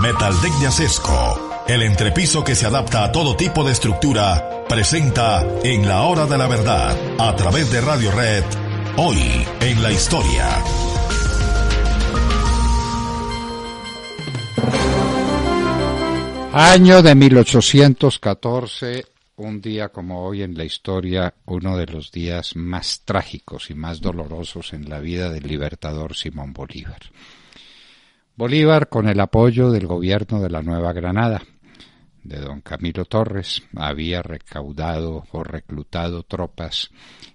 Metaldeck Sesco, el entrepiso que se adapta a todo tipo de estructura, presenta En la Hora de la Verdad, a través de Radio Red, hoy en la historia. Año de 1814, un día como hoy en la historia, uno de los días más trágicos y más dolorosos en la vida del libertador Simón Bolívar. Bolívar, con el apoyo del gobierno de la Nueva Granada, de don Camilo Torres, había recaudado o reclutado tropas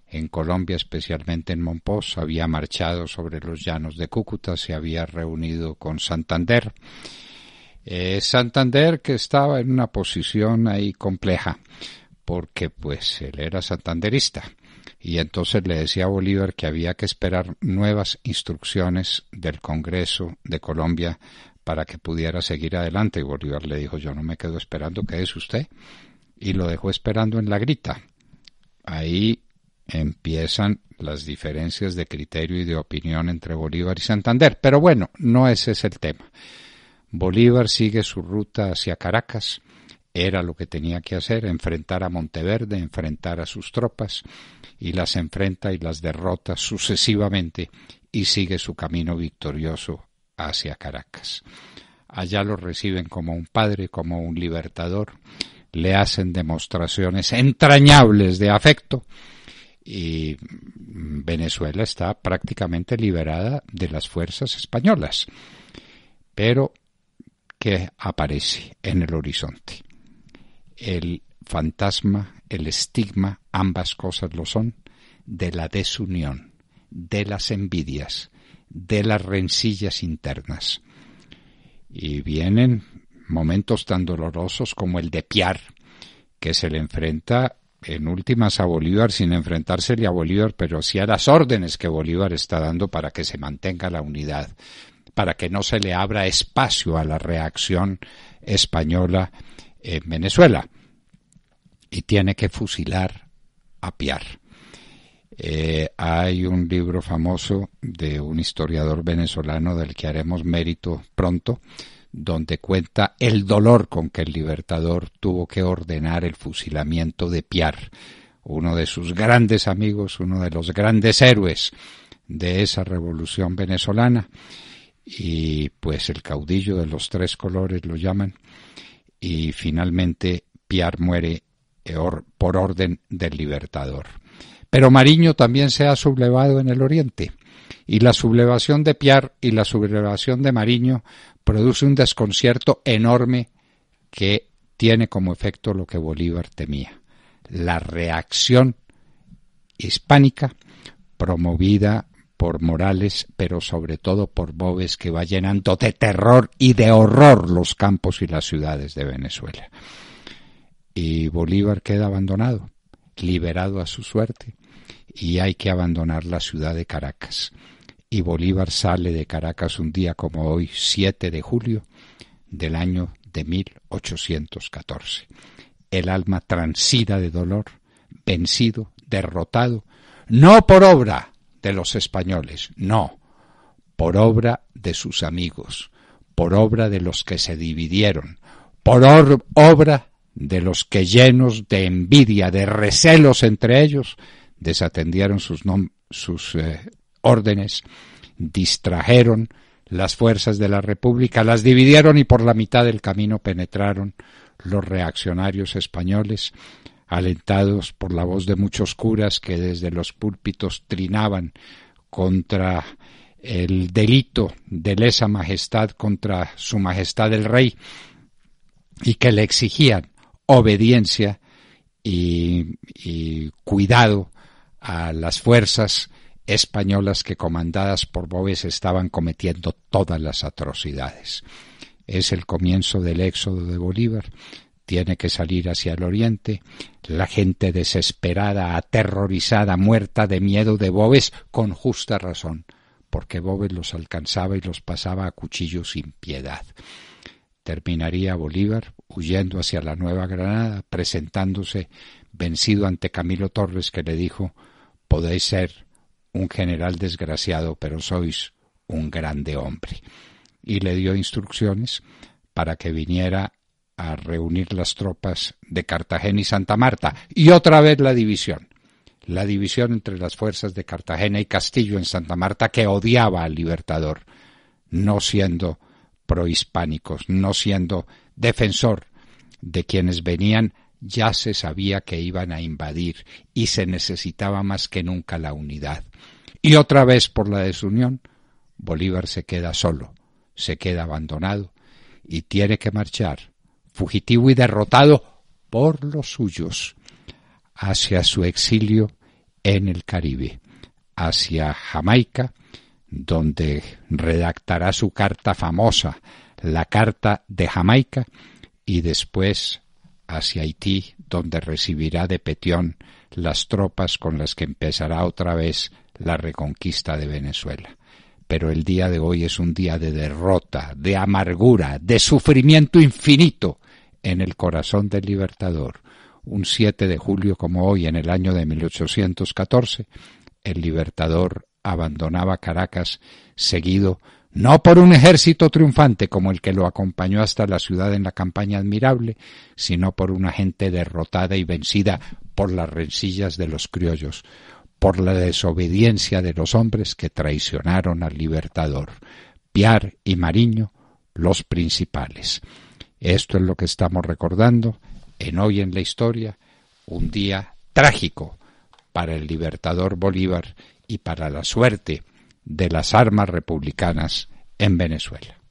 en Colombia, especialmente en Monpós, había marchado sobre los llanos de Cúcuta, se había reunido con Santander. Eh, Santander que estaba en una posición ahí compleja, porque pues él era santanderista y entonces le decía a Bolívar que había que esperar nuevas instrucciones del Congreso de Colombia para que pudiera seguir adelante. Y Bolívar le dijo, yo no me quedo esperando, que es usted. Y lo dejó esperando en la grita. Ahí empiezan las diferencias de criterio y de opinión entre Bolívar y Santander. Pero bueno, no ese es el tema. Bolívar sigue su ruta hacia Caracas. Era lo que tenía que hacer, enfrentar a Monteverde, enfrentar a sus tropas y las enfrenta y las derrota sucesivamente y sigue su camino victorioso hacia Caracas. Allá lo reciben como un padre, como un libertador, le hacen demostraciones entrañables de afecto y Venezuela está prácticamente liberada de las fuerzas españolas. Pero, ¿qué aparece en el horizonte? El fantasma, el estigma, ambas cosas lo son, de la desunión, de las envidias, de las rencillas internas. Y vienen momentos tan dolorosos como el de Piar, que se le enfrenta en últimas a Bolívar sin enfrentársele a Bolívar, pero sí a las órdenes que Bolívar está dando para que se mantenga la unidad, para que no se le abra espacio a la reacción española en Venezuela y tiene que fusilar a Piar. Eh, hay un libro famoso de un historiador venezolano del que haremos mérito pronto, donde cuenta el dolor con que el libertador tuvo que ordenar el fusilamiento de Piar, uno de sus grandes amigos, uno de los grandes héroes de esa revolución venezolana, y pues el caudillo de los tres colores lo llaman, y finalmente Piar muere por orden del libertador. Pero Mariño también se ha sublevado en el oriente, y la sublevación de Piar y la sublevación de Mariño produce un desconcierto enorme que tiene como efecto lo que Bolívar temía, la reacción hispánica promovida por Morales, pero sobre todo por Boves, que va llenando de terror y de horror los campos y las ciudades de Venezuela y Bolívar queda abandonado, liberado a su suerte, y hay que abandonar la ciudad de Caracas. Y Bolívar sale de Caracas un día como hoy, 7 de julio del año de 1814. El alma transida de dolor, vencido, derrotado, no por obra de los españoles, no, por obra de sus amigos, por obra de los que se dividieron, por obra de los que llenos de envidia, de recelos entre ellos, desatendieron sus, eh, órdenes, distrajeron las fuerzas de la República, las dividieron y por la mitad del camino penetraron los reaccionarios españoles, alentados por la voz de muchos curas que desde los púlpitos trinaban contra el delito de lesa majestad contra su majestad el rey y que le exigían obediencia y, cuidado a las fuerzas españolas que comandadas por Boves estaban cometiendo todas las atrocidades. Es el comienzo del éxodo de Bolívar. Tiene que salir hacia el oriente. La gente desesperada, aterrorizada, muerta de miedo de Boves, con justa razón, porque Boves los alcanzaba y los pasaba a cuchillo sin piedad. Terminaría Bolívar huyendo hacia la Nueva Granada, presentándose vencido ante Camilo Torres, que le dijo Podéis ser un general desgraciado, pero sois un grande hombre. Y le dio instrucciones para que viniera a reunir las tropas de Cartagena y Santa Marta. Y otra vez la división. La división entre las fuerzas de Cartagena y Castillo en Santa Marta que odiaba al Libertador, no siendo prohispánicos, no siendo defensor de quienes venían, ya se sabía que iban a invadir y se necesitaba más que nunca la unidad. Y otra vez por la desunión, Bolívar se queda solo, se queda abandonado y tiene que marchar fugitivo y derrotado por los suyos, hacia su exilio en el Caribe, hacia Jamaica, donde redactará su carta famosa, la Carta de Jamaica, y después hacia Haití, donde recibirá de Petión las tropas con las que empezará otra vez la reconquista de Venezuela. Pero el día de hoy es un día de derrota, de amargura, de sufrimiento infinito, en el corazón del Libertador. Un 7 de julio como hoy, en el año de 1814, el Libertador abandonaba Caracas seguido no por un ejército triunfante como el que lo acompañó hasta la ciudad en la campaña admirable, sino por una gente derrotada y vencida por las rencillas de los criollos, por la desobediencia de los hombres que traicionaron al Libertador, Piar y Mariño, los principales. Esto es lo que estamos recordando en Hoy en la Historia, un día trágico para el libertador Bolívar y para la suerte de las armas republicanas en Venezuela.